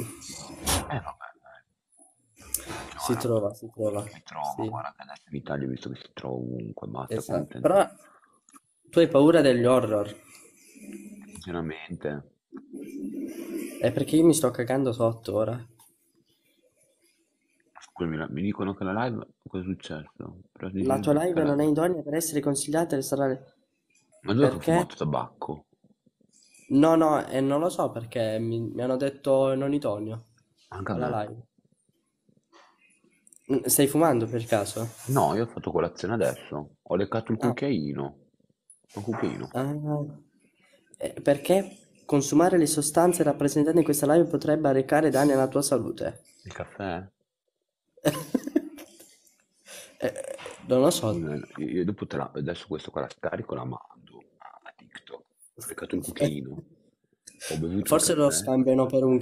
Eh vabbè. Si trova, si trova. mi trovo, Sì, guarda che adesso in Italia ho visto che si trova ovunque, basta esatto. Però tu hai paura degli horror. Sinceramente, È perché io mi sto cagando sotto ora. scusami, mi dicono che la live, cosa è successo? La tua live non è idonea per essere consigliata al restaurante. Ma dove ho Perché? fumato tabacco? No, no, e non lo so perché mi, mi hanno detto non idoneo Anche a alla me. live. Mm, Stai fumando per caso? No, io ho fatto colazione adesso. Ho leccato il Ah, cucchiaino. Un cucchiaino. ah. Eh, perché consumare le sostanze rappresentate in questa live potrebbe arrecare danni alla tua salute? Il caffè? Eh, non lo so. Eh, Io dopo te la... adesso questo qua la scarico e la mando. Ho leccato il cucchiaino. Bevuto un Forse lo scambiano per un